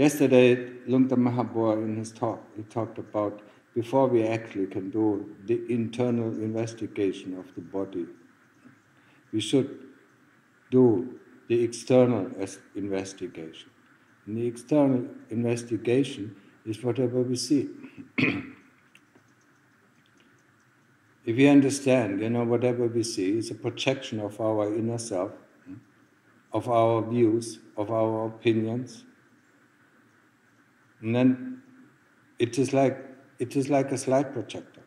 Yesterday, Luangta Maha Bua in his talk, he talked about before we actually can do the internal investigation of the body, we should do the external investigation. And the external investigation is whatever we see. if we understand, you know, whatever we see is a projection of our inner self, of our views, of our opinions, and then it is like it is like a slide projector.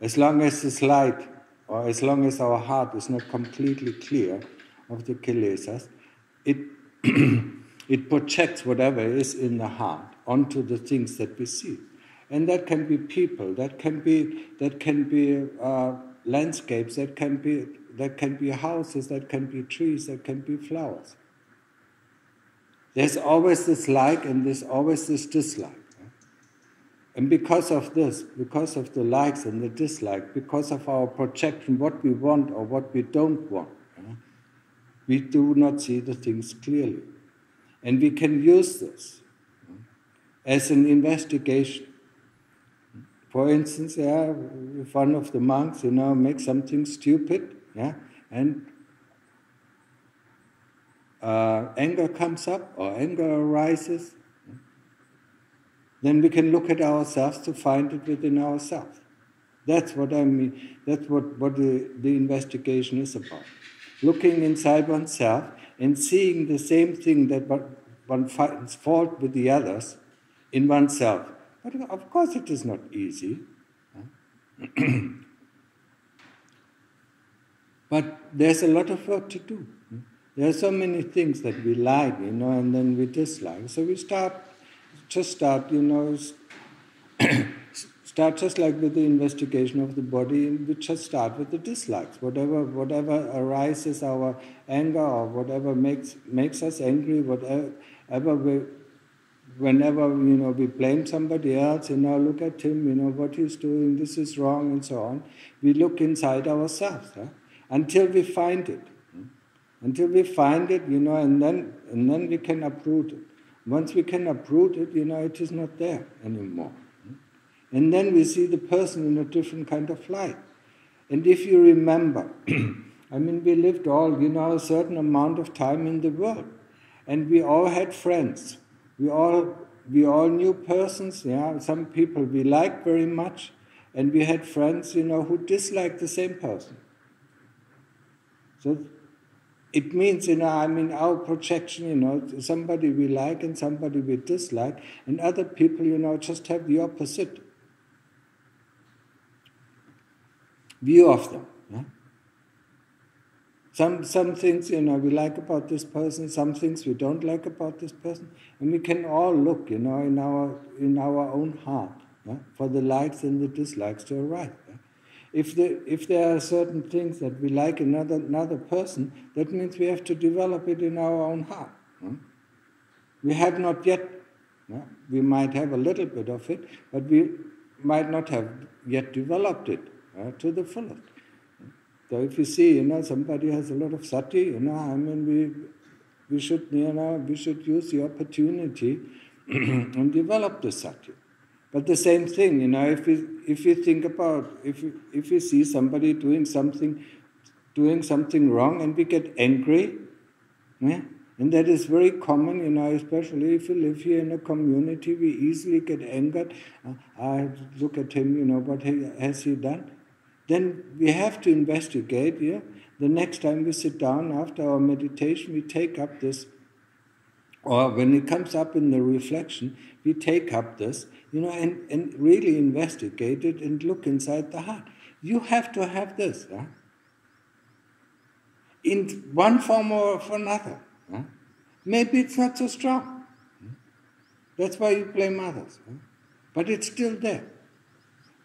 As long as the slide, or as long as our heart is not completely clear of the kilesas, it it projects whatever is in the heart onto the things that we see, and that can be people, that can be that can be uh, landscapes, that can be that can be houses, that can be trees, that can be flowers. There's always this like and there's always this dislike. And because of this, because of the likes and the dislike, because of our projection, what we want or what we don't want, we do not see the things clearly. And we can use this as an investigation. For instance, yeah, if one of the monks, you know, makes something stupid, yeah, and uh, anger comes up or anger arises, then we can look at ourselves to find it within ourselves. That's what I mean. That's what, what the, the investigation is about. Looking inside oneself and seeing the same thing that one finds fault with the others in oneself. But of course, it is not easy. but there's a lot of work to do. There are so many things that we like, you know, and then we dislike. So we start, just start, you know, start just like with the investigation of the body, we just start with the dislikes. Whatever, whatever arises our anger or whatever makes makes us angry, whatever we, whenever you know we blame somebody else, you know, look at him, you know, what he's doing, this is wrong, and so on. We look inside ourselves huh? until we find it until we find it, you know, and then and then we can uproot it. Once we can uproot it, you know, it is not there anymore. And then we see the person in a different kind of light. And if you remember, I mean, we lived all, you know, a certain amount of time in the world, and we all had friends. We all we all knew persons. Yeah, some people we liked very much, and we had friends, you know, who disliked the same person. So it means, you know, I mean, our projection, you know, somebody we like and somebody we dislike, and other people, you know, just have the opposite view of them. Yeah? Some, some things, you know, we like about this person, some things we don't like about this person, and we can all look, you know, in our, in our own heart yeah, for the likes and the dislikes to arrive. If, the, if there are certain things that we like in another, another person, that means we have to develop it in our own heart. We have not yet, we might have a little bit of it, but we might not have yet developed it to the fullest. So if you see, you know, somebody has a lot of sati, you know, I mean, we, we should, you know, we should use the opportunity and develop the sati. But the same thing, you know, if you, if you think about, if you, if you see somebody doing something, doing something wrong and we get angry, yeah, and that is very common, you know, especially if you live here in a community, we easily get angered. Uh, I look at him, you know, what has he done? Then we have to investigate, yeah. The next time we sit down after our meditation, we take up this, or when it comes up in the reflection, we take up this you know, and, and really investigate it and look inside the heart. You have to have this, in one form or another. Maybe it's not so strong. That's why you blame others. But it's still there.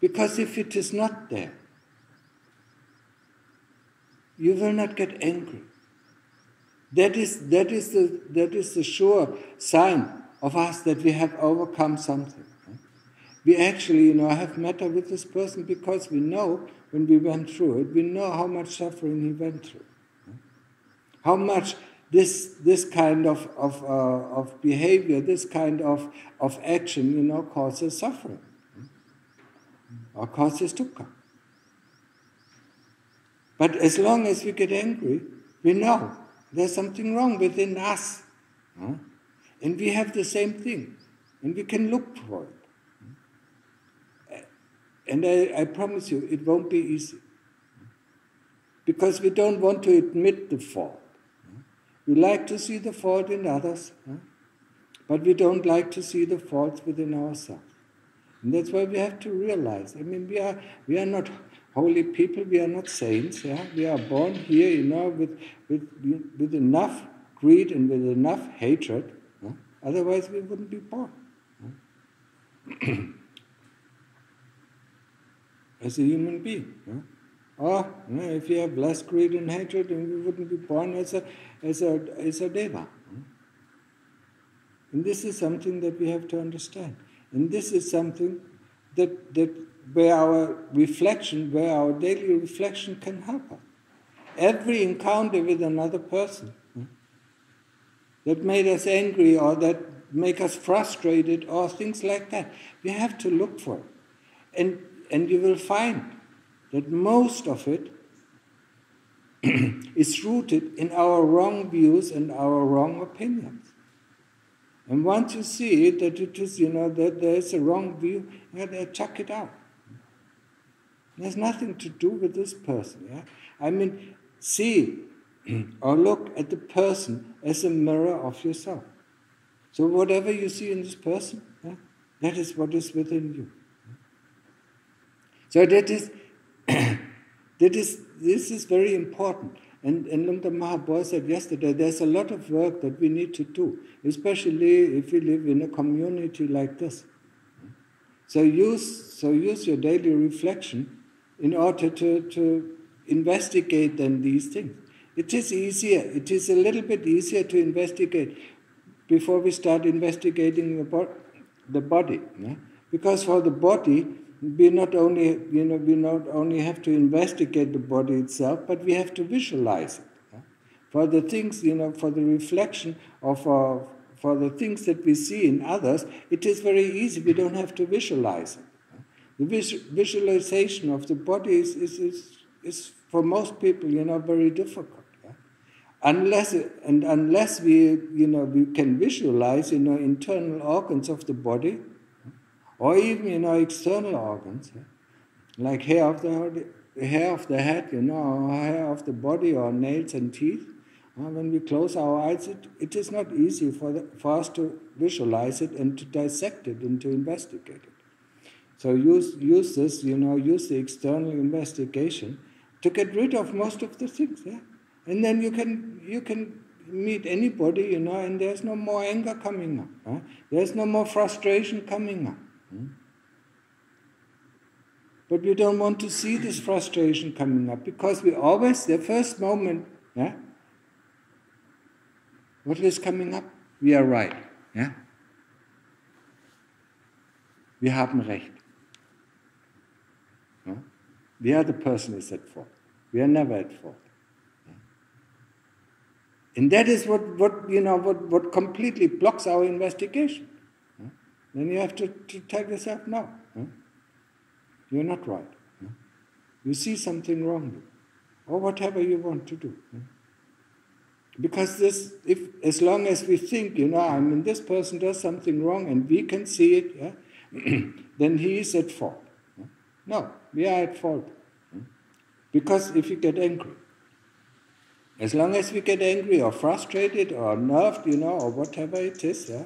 Because if it is not there, you will not get angry. That is, that is, the, that is the sure sign of us that we have overcome something. We actually, you know, have matter with this person because we know when we went through it, we know how much suffering he went through. How much this, this kind of, of, uh, of behavior, this kind of, of action, you know, causes suffering or causes dukkha. But as long as we get angry, we know there's something wrong within us. And we have the same thing. And we can look for it. And I, I promise you, it won't be easy. Because we don't want to admit the fault. We like to see the fault in others, but we don't like to see the faults within ourselves. And that's why we have to realize. I mean, we are we are not holy people. We are not saints. Yeah, we are born here, you know, with with with enough greed and with enough hatred. Huh? Otherwise, we wouldn't be born. Huh? As a human being. Huh? Or you know, if we have less greed and hatred, then we wouldn't be born as a as a as a deva. And this is something that we have to understand. And this is something that that where our reflection, where our daily reflection can help us. Every encounter with another person that made us angry or that make us frustrated or things like that, we have to look for it. And and you will find that most of it is rooted in our wrong views and our wrong opinions. And once you see that it is, you know, that there is a wrong view, you know, chuck it out. There's nothing to do with this person. Yeah? I mean, see or look at the person as a mirror of yourself. So whatever you see in this person, yeah, that is what is within you. So that is that is, this is very important. And, and Luangta Maha Bua said yesterday, there's a lot of work that we need to do, especially if we live in a community like this. So use, so use your daily reflection in order to, to investigate then these things. It is easier, it is a little bit easier to investigate before we start investigating the, bo- the body. Yeah? Because for the body, we not only you know we not only have to investigate the body itself, but we have to visualize it. Yeah? For the things you know, for the reflection of uh, for the things that we see in others, it is very easy. We don't have to visualize it. The vis- visualization of the body is, is, is, is, for most people, you know, very difficult. Yeah? Unless and unless we you know we can visualize you know internal organs of the body or even you know external organs, yeah? like hair of the hair of the head, you know, hair of the body, or nails and teeth. Uh, when we close our eyes, it, it is not easy for, the, for us to visualize it and to dissect it and to investigate it. So use, use this, you know, use the external investigation to get rid of most of the things, yeah? And then you can, you can meet anybody, you know, and there's no more anger coming up. Huh? There's no more frustration coming up. Hmm? But we don't want to see this frustration coming up because we always, the first moment, yeah, what is coming up? We are right. Yeah? Wir haben Recht. The other person is at fault. We are never at fault. And that is what, what, you know, what, what completely blocks our investigation. Then you have to, to tell yourself, no, you're not right. You see something wrong, or whatever you want to do. Because this, if as long as we think, you know, I mean, this person does something wrong and we can see it, yeah, then he is at fault. No, we are at fault. Because if we get angry, as long as we get angry or frustrated or nerved, you know, or whatever it is, yeah,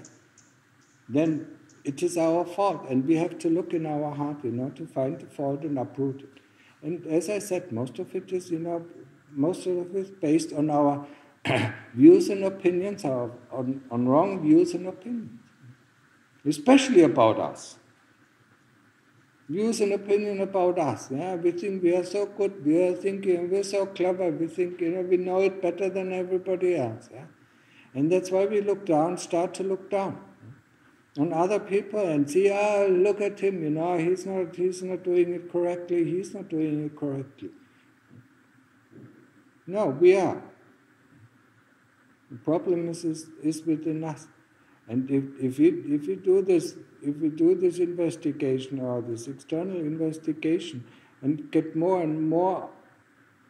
then it is our fault, and we have to look in our heart, you know, to find the fault and uproot it. And as I said, most of it is, you know, most of it is based on our views and opinions, or on, on wrong views and opinions, especially about us. Views and opinion about us. Yeah? We think we are so good, we are thinking, we're so clever, we think, you know, we know it better than everybody else. Yeah? And that's why we look down, start to look down on other people and see, ah, look at him, you know, he's not, he's not doing it correctly, he's not doing it correctly. No, we are. The problem is, is, is within us. And if, if, we, if you do this, if we do this investigation or this external investigation and get more and more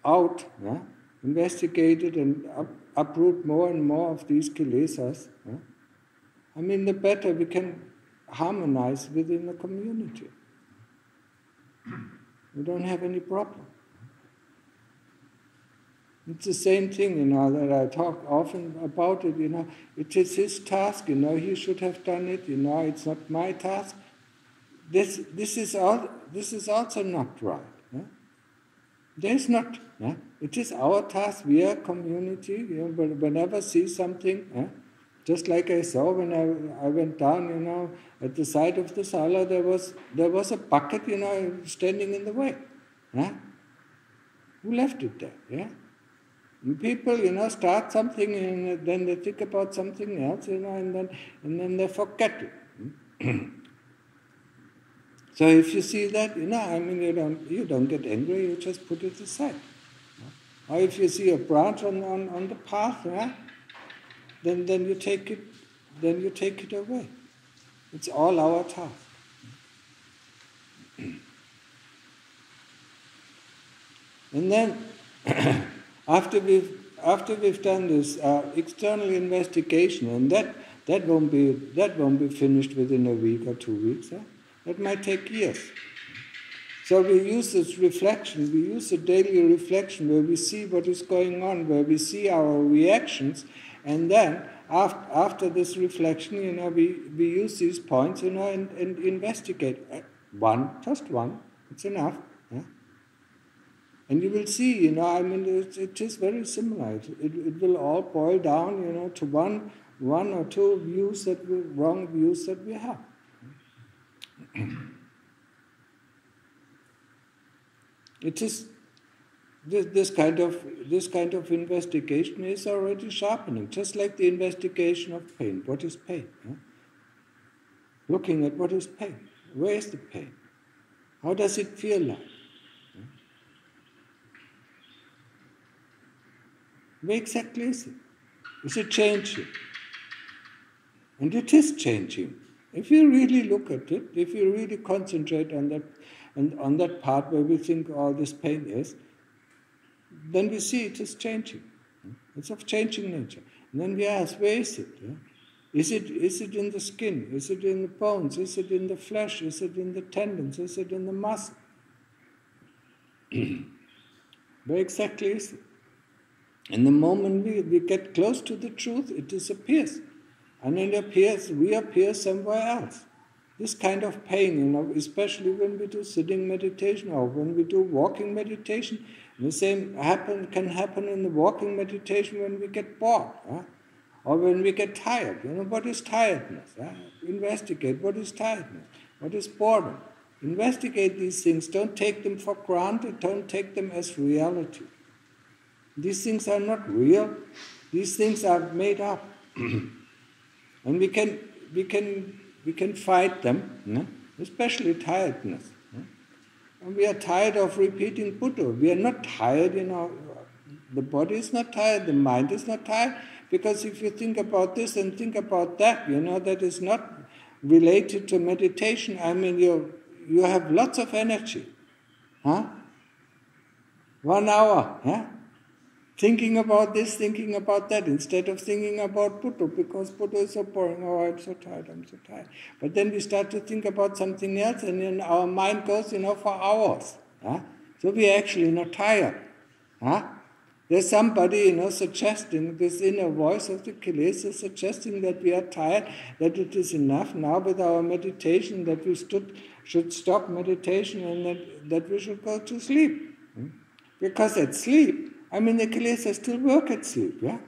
out, yeah, investigated and up, uproot more and more of these kilesas, yeah, I mean, the better we can harmonize within the community. We don't have any problem. It's the same thing, you know, that I talk often about it, you know. It is his task, you know, he should have done it, you know, it's not my task. This, this, is, all, this is also not right. Yeah? There's not, yeah? it is our task, we are community, you know, whenever see something, yeah? just like I saw when I, I went down, you know, at the side of the sala, there was, there was a bucket, you know, standing in the way. Yeah? Who left it there? Yeah? People, you know, start something and then they think about something else, you know, and then and then they forget it. so if you see that, you know, I mean, you don't you don't get angry, you just put it aside. Or if you see a branch on, on, on the path, yeah, then then you take it then you take it away. It's all our task. and then after we've after we've done this uh, external investigation, and that that won't be that won't be finished within a week or two weeks. Huh? That might take years. So we use this reflection, we use a daily reflection where we see what is going on, where we see our reactions, and then after, after this reflection, you know, we, we use these points, you know, and, and investigate. Uh, one, just one, it's enough. And you will see, you know, I mean, it, it is very similar. It, it, it, will all boil down, you know, to one, one or two views that we, wrong views that we have. it is this, this kind of this kind of investigation is already sharpening, just like the investigation of pain. What is pain? Huh? Looking at what is pain. Where is the pain? How does it feel like? Where exactly is it? Is it changing? And it is changing. If you really look at it, if you really concentrate on that, and on that part where we think all this pain is, then we see it is changing. It's of changing nature. And then we ask, where is it? Is it, is it in the skin? Is it in the bones? Is it in the flesh? Is it in the tendons? Is it in the muscle? Where exactly is it? And the moment we, we get close to the truth, it disappears. And it appears, we appear somewhere else. This kind of pain, you know, especially when we do sitting meditation or when we do walking meditation, the same happen, can happen in the walking meditation when we get bored. Huh? Or when we get tired. You know, what is tiredness? Huh? Investigate what is tiredness? What is boredom? Investigate these things. Don't take them for granted. Don't take them as reality. These things are not real. These things are made up. and we can, we, can, we can fight them, especially tiredness. And we are tired of repeating Buddha. We are not tired, you know. The body is not tired, the mind is not tired, because if you think about this and think about that, you know, that is not related to meditation. I mean, you, you have lots of energy. Huh? One hour, huh? Thinking about this, thinking about that, instead of thinking about Buddha, because Buddha is so boring. Oh, I'm so tired, I'm so tired. But then we start to think about something else, and then our mind goes, you know, for hours. Huh? So we are actually not tired. Huh? There's somebody, you know, suggesting, this inner voice of the Kilesa suggesting that we are tired, that it is enough now with our meditation, that we stood, should stop meditation and that, that we should go to sleep. Hmm? Because at sleep, I mean, the kilesas still work at sleep, yeah?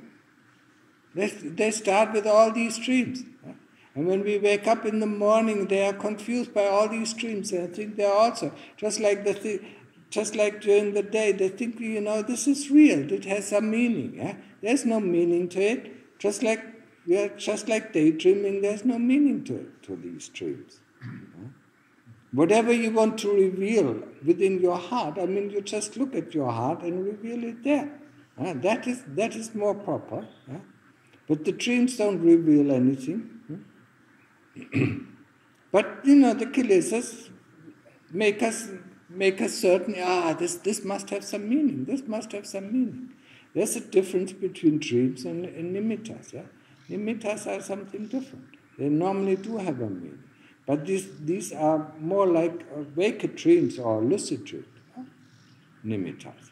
They, they start with all these dreams. Yeah? And when we wake up in the morning, they are confused by all these dreams. And I think they're also, just like the th- just like during the day, they think, you know, this is real, it has some meaning. Yeah? There's no meaning to it. Just like we are just like daydreaming, there's no meaning to it, to these dreams. Whatever you want to reveal within your heart, I mean, you just look at your heart and reveal it there. Yeah? That is that is more proper. But the dreams don't reveal anything. but you know, the kilesas make us make us certain, ah, this, this must have some meaning, this must have some meaning. There's a difference between dreams and, and nimittas. Yeah? Nimittas are something different. They normally do have a meaning. But these, these are more like uh, waked dreams or lucid dreams, yeah? nimittas.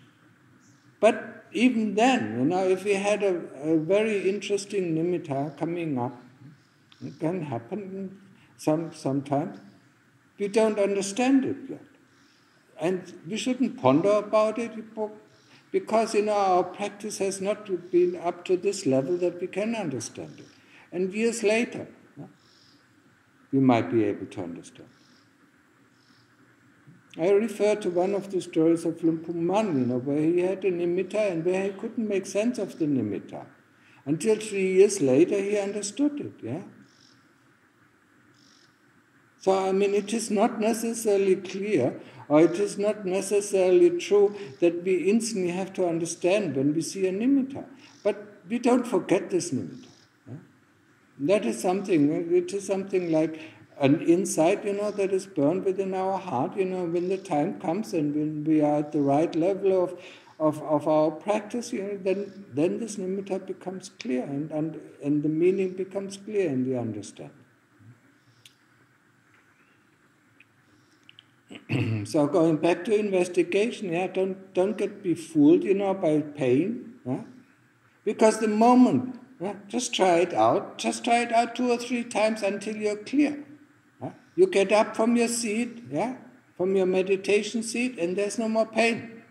But even then, you know, if we had a, a very interesting nimitta coming up, it can happen some sometimes. We don't understand it yet. And we shouldn't ponder about it because you know our practice has not been up to this level that we can understand it. And years later, we might be able to understand. I refer to one of the stories of Luang Man, you know, where he had a nimitta and where he couldn't make sense of the nimitta. Until three years later, he understood it, yeah? So, I mean, it is not necessarily clear or it is not necessarily true that we instantly have to understand when we see a nimitta. But we don't forget this nimitta. That is something, it is something like an insight, you know, that is burned within our heart, you know, when the time comes and when we are at the right level of, of, of our practice, you know, then, then this nimitta becomes clear and, and, and the meaning becomes clear and we understand. so going back to investigation, yeah, don't don't get be fooled, you know, by pain, yeah? because the moment, yeah, just try it out, just try it out two or three times until you're clear. Yeah? You get up from your seat, yeah, from your meditation seat, and there's no more pain.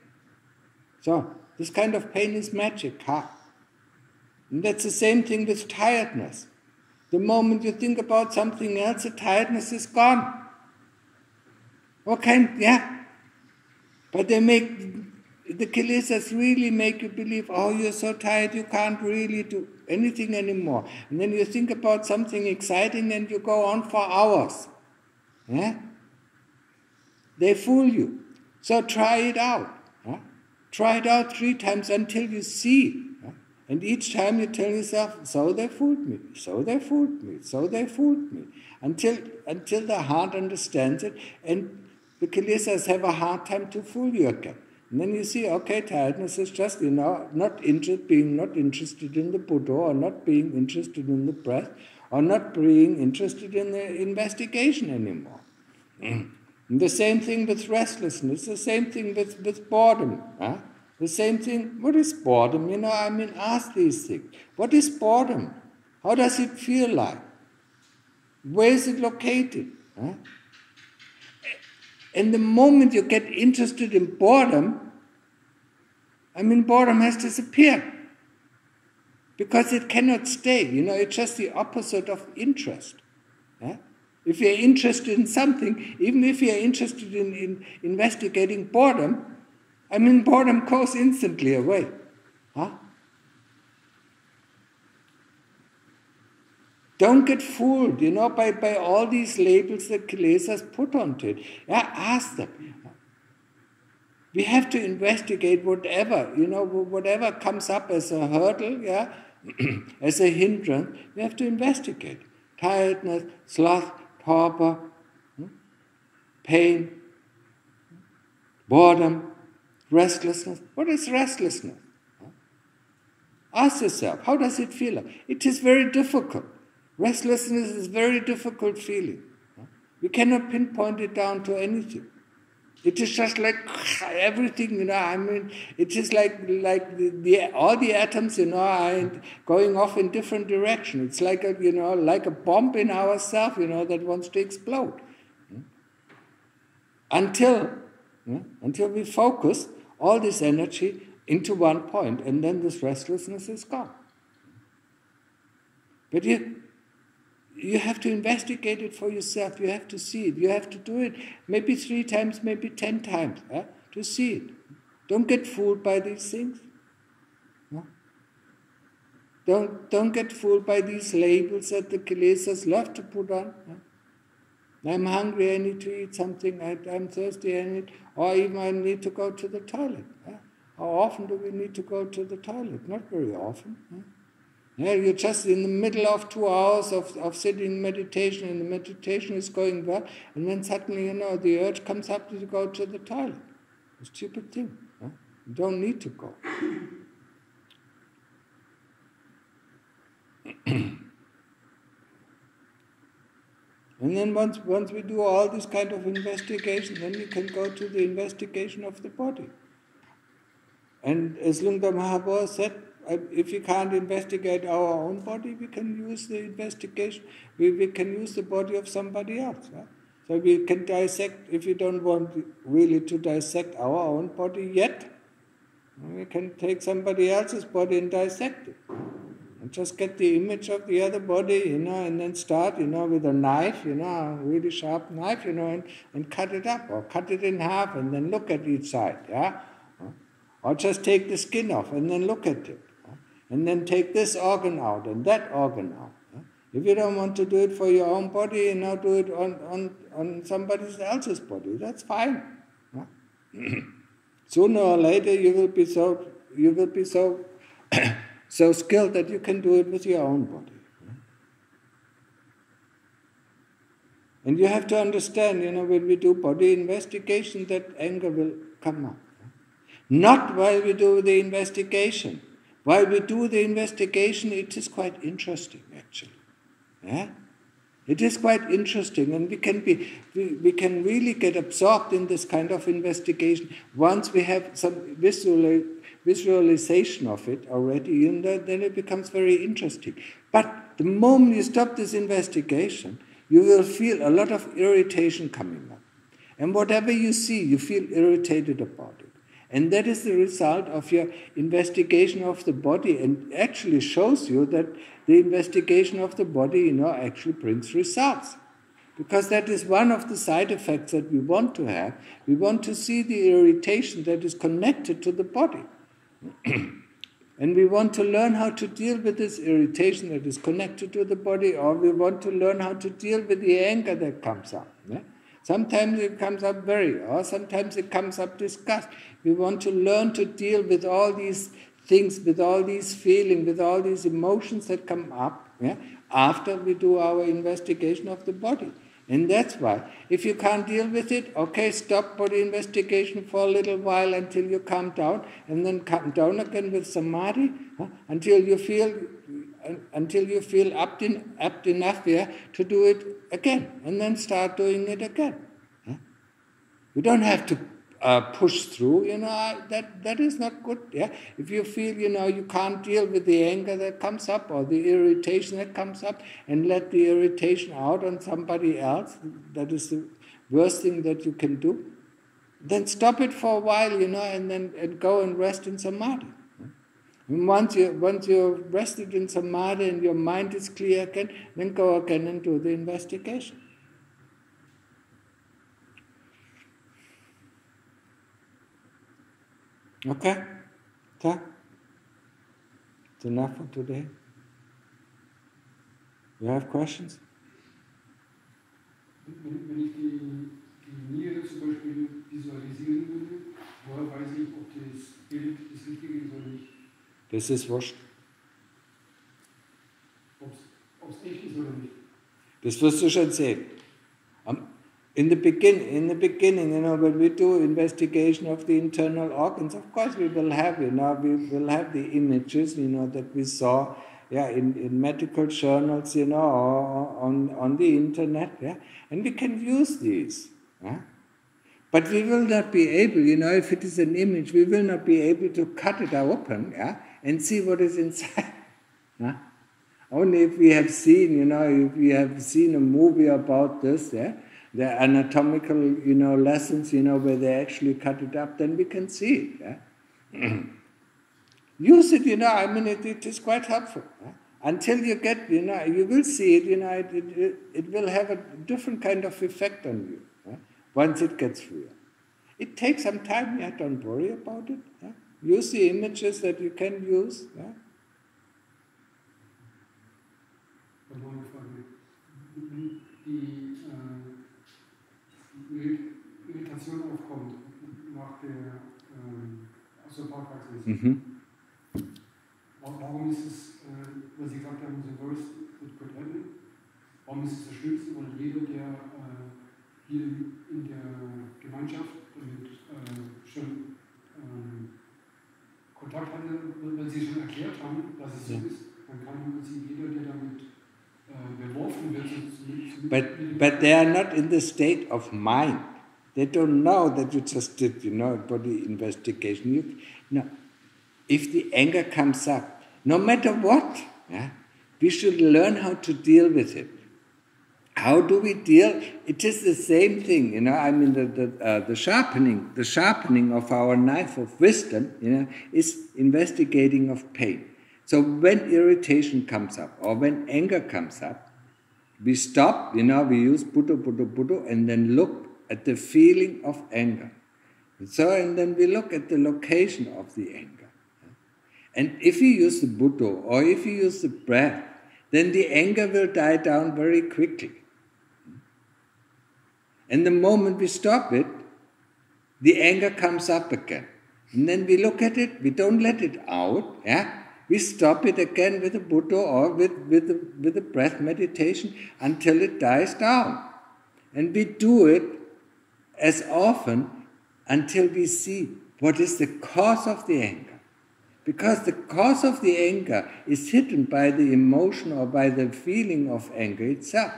So this kind of pain is magic, huh? And that's the same thing with tiredness. The moment you think about something else, the tiredness is gone. Okay. Yeah. But they make the kilesas really make you believe, oh, you're so tired, you can't really do anything anymore. And then you think about something exciting and you go on for hours. Yeah? They fool you. So try it out. Try it out three times until you see. And each time you tell yourself, so they fooled me, so they fooled me, so they fooled me. Until, until the heart understands it and the kilesas have a hard time to fool you again. And then you see, okay, tiredness is just, you know, not interest, being not interested in the Buddha or not being interested in the breath or not being interested in the investigation anymore. The same thing with restlessness, the same thing with, with boredom. Huh? The same thing, what is boredom? You know, I mean, ask these things. What is boredom? How does it feel like? Where is it located? Huh? And the moment you get interested in boredom, I mean, boredom has disappeared because it cannot stay. You know, it's just the opposite of interest. Yeah? If you're interested in something, even if you're interested in, in investigating boredom, I mean, boredom goes instantly away. Huh? Don't get fooled, you know, by, by all these labels that Kilesas put onto it. Yeah, ask them. We have to investigate whatever, you know, whatever comes up as a hurdle, yeah, as a hindrance, we have to investigate. Tiredness, sloth, torpor, hmm, pain, boredom, restlessness. What is restlessness? Ask yourself, how does it feel? It is very difficult. Restlessness is a very difficult feeling. We cannot pinpoint it down to anything. It is just like everything, you know. I mean, it is like like the, the all the atoms, you know, are going off in different directions. It's like a you know like a bomb in ourselves, you know, that wants to explode. Until until we focus all this energy into one point, and then this restlessness is gone. But you, you have to investigate it for yourself. You have to see it. You have to do it maybe three times, maybe ten times eh, to see it. Don't get fooled by these things. No? Don't, don't get fooled by these labels that the kilesas love to put on. I'm hungry, I need to eat something, I, am thirsty, I need, or even I need to go to the toilet. How often do we need to go to the toilet? Not very often. Yeah, you're just in the middle of two hours of, of sitting meditation, and the meditation is going well, and then suddenly, you know, the urge comes up to go to the toilet. A stupid thing. Huh? You don't need to go. And then once, once we do all this kind of investigation, then we can go to the investigation of the body. And as Luangta Maha Bua said, Uh, if we can't investigate our own body, we can use the investigation, we, we can use the body of somebody else. So we can dissect, if we don't want really to dissect our own body yet, we can take somebody else's body and dissect it. And just get the image of the other body, you know, and then start, you know, with a knife, you know, a really sharp knife, you know, and, and cut it up or cut it in half and then look at each side, yeah? Or just take the skin off and then look at it and then take this organ out and that organ out. If you don't want to do it for your own body, know, do it on, on, on somebody else's body. That's fine. Sooner or later, you will be so you will be so so skilled that you can do it with your own body. And you have to understand, you know, when we do body investigation, that anger will come up. Not while we do the investigation. While we do the investigation, it is quite interesting, actually. Yeah? It is quite interesting, and we can be we, we can really get absorbed in this kind of investigation once we have some visual, visualization of it already, and then it becomes very interesting. But the moment you stop this investigation, you will feel a lot of irritation coming up. And whatever you see, you feel irritated about it. And that is the result of your investigation of the body and actually shows you that the investigation of the body, you know, actually brings results. Because that is one of the side effects that we want to have. We want to see the irritation that is connected to the body. and we want to learn how to deal with this irritation that is connected to the body, or we want to learn how to deal with the anger that comes up. Yeah? Sometimes it comes up very, or sometimes it comes up disgust. We want to learn to deal with all these things, with all these feelings, with all these emotions that come up yeah, after we do our investigation of the body. And that's why, if you can't deal with it, okay, stop body investigation for a little while until you calm down, and then calm down again with samadhi huh, until you feel until you feel apt, in, apt enough yeah, to do it again, and then start doing it again. Huh? You don't have to uh, push through, you know, that, that is not good. Yeah? If you feel, you know, you can't deal with the anger that comes up or the irritation that comes up and let the irritation out on somebody else, that is the worst thing that you can do, then stop it for a while, you know, and then and go and rest in samadhi. And once you once you've rested in samadhi and your mind is clear again, then go again and do the investigation. Okay? So, it's enough for today. You have questions? Wenn, ich die, die Niere zum Beispiel visualisieren würde, woher weiß ich, ob das Bild das Richtige ist oder nicht? Das ist wurscht. Ob es echt ist oder nicht? Das wirst du schon sehen. In the begin, in the beginning, you know, when we do investigation of the internal organs, of course we will have, you know, we will have the images, you know, that we saw, yeah, in, in medical journals, you know, on on the internet, yeah, and we can use these, yeah. But we will not be able, you know, if it is an image, we will not be able to cut it open, yeah, and see what is inside. Yeah? Only if we have seen, you know, if we have seen a movie about this, yeah, the anatomical, you know, lessons, you know, where they actually cut it up, then we can see it. Yeah? Use it, you know, I mean, it, it is quite helpful. Yeah? until you get, you know, you will see it, you know, it, it, it will have a different kind of effect on you yeah? once it gets real. It takes some time, yeah, don't worry about it. Yeah? Use the images that you can use. Yeah? Die Mhm. Warum ist es, äh, weil Sie gesagt haben, the worst that could happen, warum ist es das Schlimmste? Weil jeder, der äh, hier in der Gemeinschaft damit äh, schon ähm, Kontakt hatte, weil Sie schon erklärt haben, dass es so ist, dann kann im Prinzip jeder, der damit äh, beworfen wird, but, but they are not in the state of mind. They don't know that you just did, you know, body investigation. You, know, if the anger comes up, no matter what, yeah, we should learn how to deal with it. How do we deal? It is the same thing, you know. I mean, the the, uh, the sharpening, the sharpening of our knife of wisdom, you know, is investigating of pain. So when irritation comes up or when anger comes up, we stop, you know, we use Buddho, Buddho, Buddho, and then look at the feeling of anger. So, and then we look at the location of the anger. And if you use the Buddha or if you use the breath, then the anger will die down very quickly. And the moment we stop it, the anger comes up again. And then we look at it, we don't let it out, yeah? We stop it again with the Buddha or with, with, with the breath meditation until it dies down. And we do it as often until we see what is the cause of the anger. Because the cause of the anger is hidden by the emotion or by the feeling of anger itself.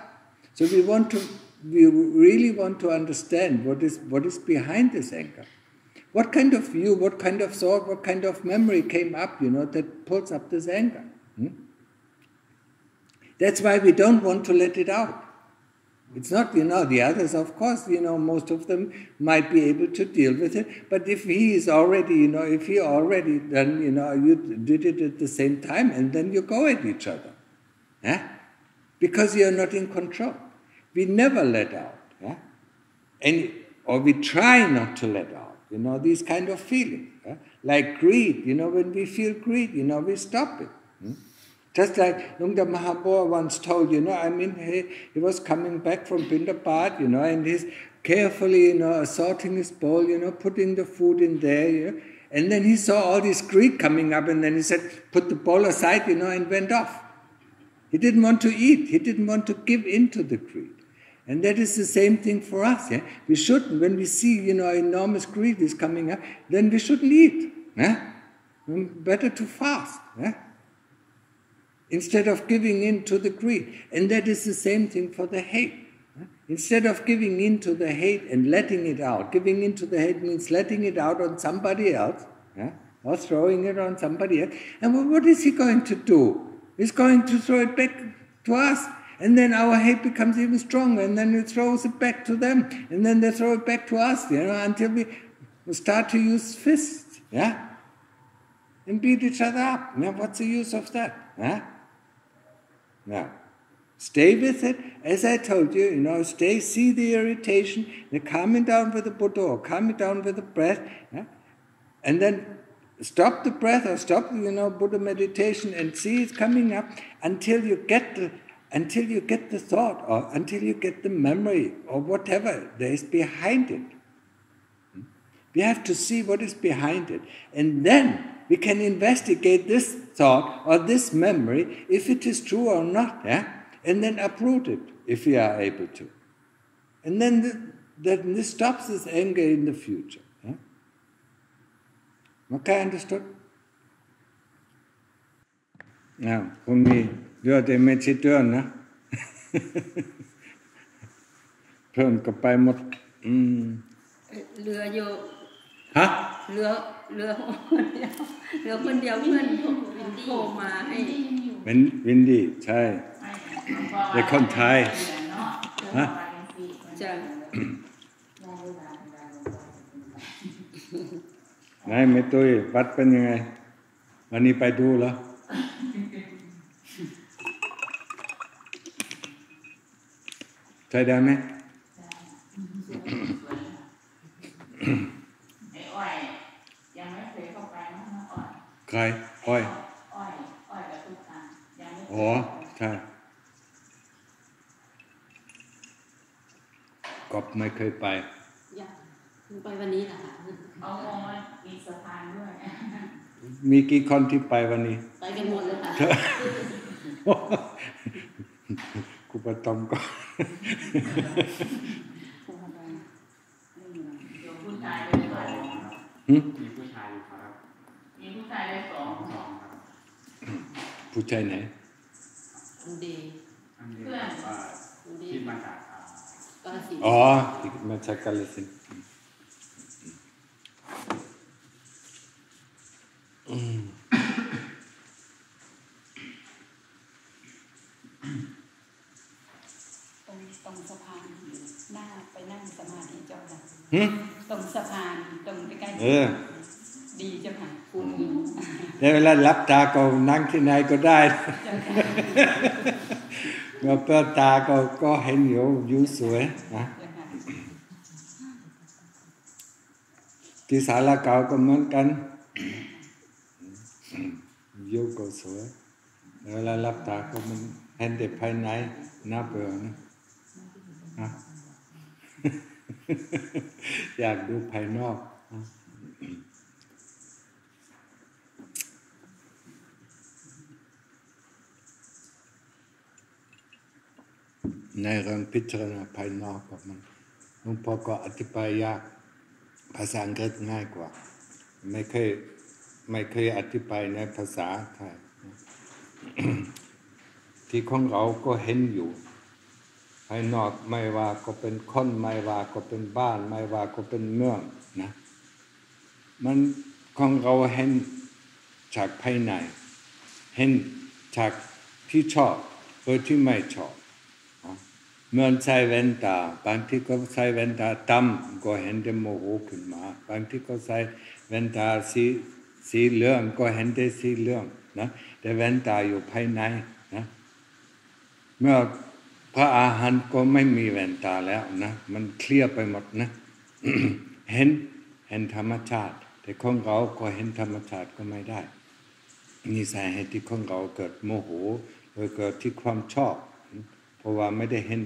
So we want to, we really want to understand what is, what is behind this anger. What kind of view, what kind of thought, what kind of memory came up, you know, that pulls up this anger? Hmm? That's why we don't want to let it out. It's not, you know, the others, of course, you know, most of them might be able to deal with it. But if he is already, you know, if he already then, you know, you did it at the same time and then you go at each other. Yeah? Because you're not in control. We never let out. Yeah? And, or we try not to let out, you know, these kind of feelings. Yeah? Like greed, you know, when we feel greed, you know, we stop it. Hmm? Just like Luangta Maha Bua once told, you know, I mean, he, he was coming back from Pindapat, you know, and he's carefully, you know, assorting his bowl, you know, putting the food in there, you know, and then he saw all this greed coming up, and then he said, put the bowl aside, you know, and went off. He didn't want to eat, he didn't want to give in to the greed. And that is the same thing for us. Yeah? We shouldn't, when we see, you know, enormous greed is coming up, then we shouldn't eat. Yeah? Mm, better to fast. Yeah? Instead of giving in to the greed. And that is the same thing for the hate. Instead of giving in to the hate and letting it out, giving in to the hate means letting it out on somebody else, yeah? or throwing it on somebody else. And what is he going to do? He's going to throw it back to us. And then our hate becomes even stronger, and then it throws it back to them, and then they throw it back to us, you know, until we start to use fists, yeah? And beat each other up. Yeah? What's the use of that? Now, stay with it. As I told you, you know, stay, see the irritation, then calm down with the Buddha or calm down with the breath, yeah? and then stop the breath or stop, you know, Buddha meditation and see it coming up until you get the until you get the thought or until you get the memory or whatever there is behind it. Hmm? We have to see what is behind it. And then we can investigate this thought or this memory if it is true or not, yeah? and then uproot it if we are able to. And then the, then this stops this anger in the future. Yeah? Okay, understood? Now, คุณมีเรือแต่ไม่ชิดเตือนนะเพิ่มกับไปหมดอืมเรืออยู่ ะเรือเรือคนเดียวเรือคนเดียวเพื่อนวินดี้โทรมาให้วินวินดี้ใช่เด็กคนไทยฮะจะนายไมตุยวัดเป็นยังไง วันนี้ไปดูเหรอใช่ได้ไหม เคยไปอยากไปวันนี้แหละค่ะเอามองว่ามีสะพานด้วย มีกี่คนที่ไปวันนี้ ไปกันหมดเลยค่ะกูประตอมก็เดี๋ยวผู้ชายไปสองหึมีผู้ชายอยู่ครับมีผู้ชายไปสองสองครับผู้ชายไหนคุณเดย์อันนี้ว่าคุณเดที่ย์มาจากอ่ากาลสินธุ์อ๋ and check everything. Mm. Hmm? ตรงสะพานตรงใกล้ๆเออดีเจ้าค่ะคุณแล้เวลารับตาก็นั่งที่ไหนก็ได้เราเปิดตาก็ก็เห็นอยู่อยู่สวยนะ ที่ศาลาเก่าก็เหมือนกันอยู่ก็สวยเวลารับตาก็มันเห็นแต่ภายในน่าเบื่อนะฮะอยากดูภายนอกนะในเรื่องพิจารณาภายนอกกับมันหลวงพ่อก็อธิบายยาก ภาษาอังกฤษง่ายกว่า ไม่เคยไม่เคยอธิบายในภาษาไทย ที่ของเราก็เห็นอยู่ภายนอกไม่ว่าก็เป็นคนไม่ว่าก็เป็นบ้าน ไม่ว่าก็เป็นเมืองนะมันของเราเห็นจากภายใน เห็นจากที่ชอบหรือที่ไม่ชอบ เมื่อใส่แว่นตาบางทีก็ใส่แว่นตาดำก็เห็นแต่โมโหขึ้นมา บางทีก็ใส่แว่นตาสีสีเหลืองก็เห็นแต่สีเหลืองนะแต่แว่นตาอยู่ภายในนะเมื่อพระอาหารก็ไม่มีแว่นตาแล้วนะมันเคลียร์ไปหมดนะเห็นเห็นธรรมชาติ แต่ของเราก็เห็นธรรมชาติก็ไม่ได้นี่สาเหตุที่ของเราเกิดโมโหหรือเกิดที่ความชอบ เพราะว่าไม่ได้เห็น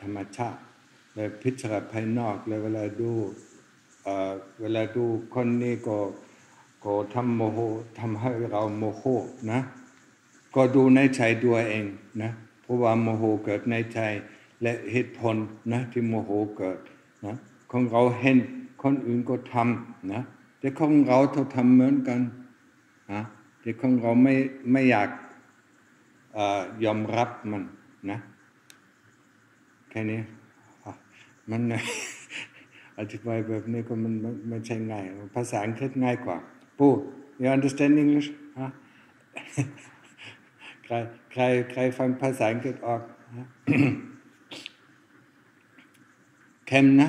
ธรรมชาติเลยพิจารณาภายนอกเลยเวลาดูเวลาดูคนนี้ก็ก็ทำโมโหทำให้เราโมโหนะ ก็ดูในใจตัวเองนะเพราะว่าโมโหเกิดในใจและเหตุผลนะที่โมโหเกิดนะของเราเห็นคนอื่นก็ทำนะแต่ของเราเท่าทำเหมือนกันนะแต่ของเราไม่ไม่อยากอยอมรับมัน นะ แค่นี้มันอธิบายแบบนี้ก็มันไม่ไม่ใช่ง่าย ภาษาอังกฤษง่ายกว่าปู you understand English ฮะใครใครใครฟังภาษาอังกฤษออกเข้มนะ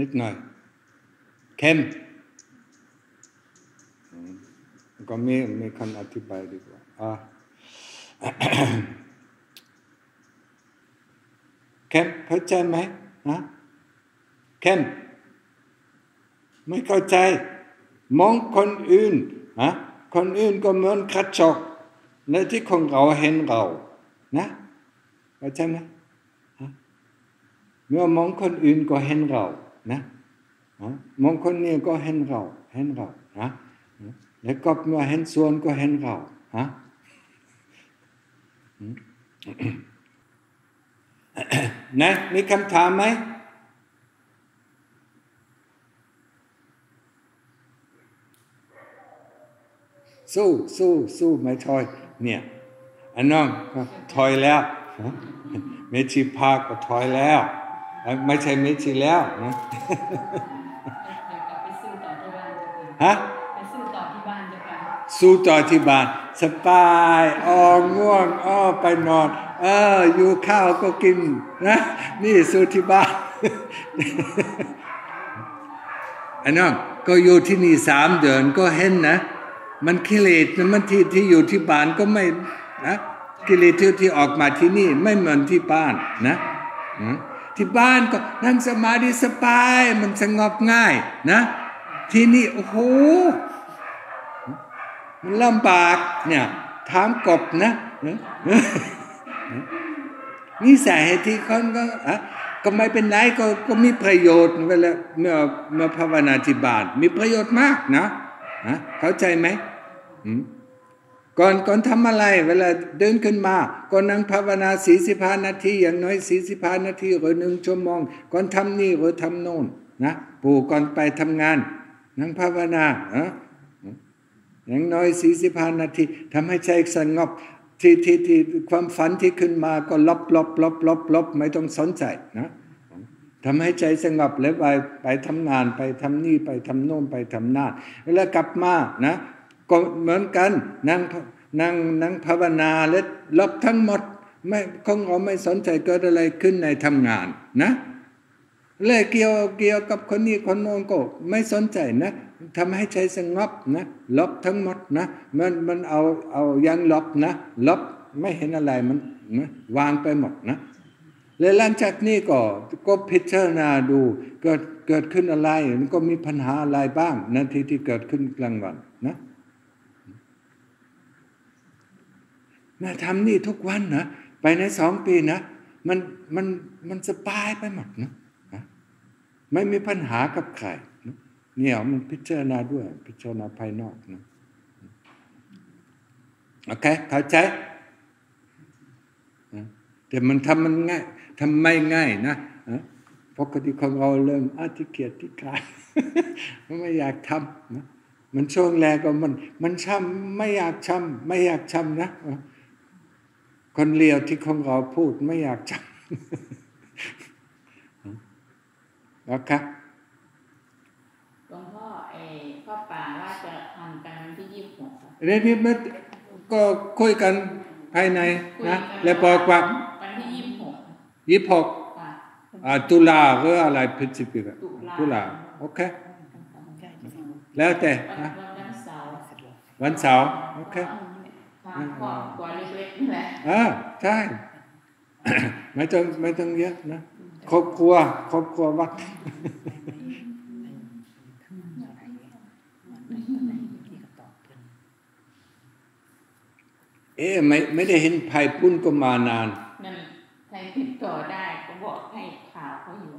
นิดหน่อยเข้มก็มีมีคนอธิบายดีกว่าอ่า เข้มเข้าใจไหมนะเข้มไม่เข้าใจ มองคนอื่นนะคนอื่นก็เหมือนกระจกในที่ของเราเห็นเรา นะเข้าใจไหมฮะเมื่อมองคนอื่นก็เห็นเรานะฮะมองคนนี้ก็เห็นเรา เห็นเรานะแล้วก็เมื่อเห็นส่วนก็เห็นเราฮะ นะ มีคำถามไหมสู้สู้สู้ไม่ถอย เนี่ยอันน้องถอยแล้วฮะเมชีพาก็ถอยแล้วเอ้ยไม่ใช่เมชีแล้วนะเดี๋ยวกลับไปสู้ต่อที่บ้านเจ้าค่ะฮะไปสู้ต่อที่บ้านเจ้าค่ะสู้ต่อที่บ้านสบายอ้อง่วงอ้อไปนอน เออ อยู่ข้าวก็กินนะ นี่สู้ที่บ้านอันน้องก็อยู่ที่นี่สามเดือนก็เห็นนะ มันกิเลสมันที่ที่อยู่ที่บ้านก็ไม่นะกิเลสที่ที่ออกมาที่นี่ ไม่เหมือนที่บ้านนะที่บ้านก็นั่งสมาธิสบาย มันสงบง่ายนะ ที่นี่โอ้โหมันลำบากเนี่ยถามกบนะ นี่สาเหตุที่คนก็อะก็ไม่เป็นไรก็ก็มีประโยชน์เวลาเมื่อเมื่อภาวนาที่บ้านมีประโยชน์มากนะนะเข้าใจไหมอืมก่อนก่อนทำอะไร เวลาเดินขึ้นมาก่อนนั่งภาวนาสี่สิบห้านาทีอย่างน้อยสี่สิบห้านาทีหรือหนึ่งชั่วโมงก่อนทำนี่หรือทำโน่นนะปู่ก่อนไปทำงาน นั่งภาวนาอะอย่างน้อยสี่สิบห้านาทีทำให้ใจสงบ ที่ที่ที่ความฝันที่ขึ้นมาก็ลบลบลบลบลบไม่ต้องสนใจนะทำให้ใจสงบแล้วไปไปทำงานไปทำนี่ไปทำโน่นไปทำนาดเวลากลับมานะก็เหมือนกันนั่งนั่งนั่งภาวนาแล้วลบทั้งหมดไม่คงเราไม่สนใจเกิดอะไรขึ้นในทำงานนะเลยเกี่ยวเกี่ยวกับคนนี้คนโน้นก็ไม่สนใจนะ ทำให้ใจสงบนะลบทั้งหมดนะมันมันเอาเอายังลบนะลบไม่เห็นอะไรมันนะวางไปหมดนะแล้วหลังจากนี้ก็ก็พิจารณาดูเกิดเกิดขึ้นอะไรมันก็มีปัญหาอะไรบ้างนะที่ที่เกิดขึ้นกลางวันนะนะทำนี่ทุกวันนะไปในสองปีนะมันมันมันสบายไปหมดนะไม่มีปัญหากับใคร เนี่ยมันพิจารณาด้วย พิจารณาภายนอกนะโอเคเข้าใจแต่มันทำมันง่ายทำไม่ง่ายนะนะปกติของเราเริ่มอาทิเกียจที่กายไม่อยากทำนะมันช่วงแรกก็มัน มันช้ำไม่อยากช้ำไม่อยากช้ำนะคนเลียวที่ของเราพูดไม่อยากช้ำนะครับ หลวงพ่อเออพ่อป่า ว่าจะทำกันวันที่ยี่สิบหกค่ะเรื่องนี้มันก็คุยกันภายในนะแล้วบอกว่าวันที่ยี่สิบหกยี่สิบหกค่ะอ่าตุลาหรืออะไรพฤศจิกาตุลาตุลาโอเคแล้วแต่วันนะวันเสาร์วันเสาร์โอเคทางครอบครัวเล็กๆนี่แหละอ่าใช่ไม่ต้องไม่ต้องเยอะนะครอบครัวครอบครัววัด เอ๊ะไม่ไม่ได้เห็นภัยปุ้นก็มานานนั่นใครติดต่อได้ก็บอกให้ข่าวเขาอยู่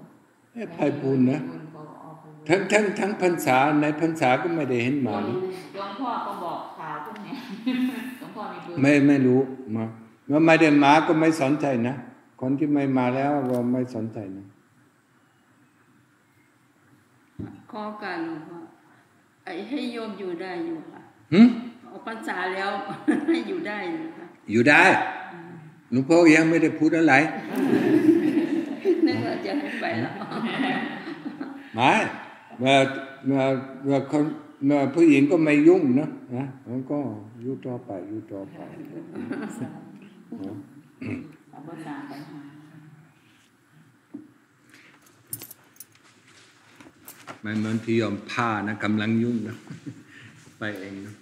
เอ๊ะภัยปุ้นนะบุญก็ออกไปเลยทั้งทั้งทั้งพรรษาในพรรษาก็ไม่ได้เห็นหลมาวงนี่หลวงพ่อก็บอกข่าวพวกเนี้ยหลวงพ่อมีเบอร์ไม่ไม่รู้มาเมื่อไม่ได้มาก็ไม่สนใจนะคนที่ไม่มาแล้วเราไม่สนใจนะขอการหลวงพ่อไอ้ให้โยมอยู่ได้อยู่ค่ะหึ ออกพรรษาแล้วให้อยู่ได้อยู่ค่ะอยู่ได้หลวงพ่อยังไม่ได้พูดอะไรนึกว่าจะให้ไปแล้วไม่เมื่อเมื่อเมื่อคนเมื่อผู้หญิงก็ไม่ยุ่งนะนะมันก็อยู่ต่อไปอยู่ต่อไปเอาภาษาปัญหาไม่เหมือนที่ยอมผ้านะกำลังยุ่งนะ ไปเองนะ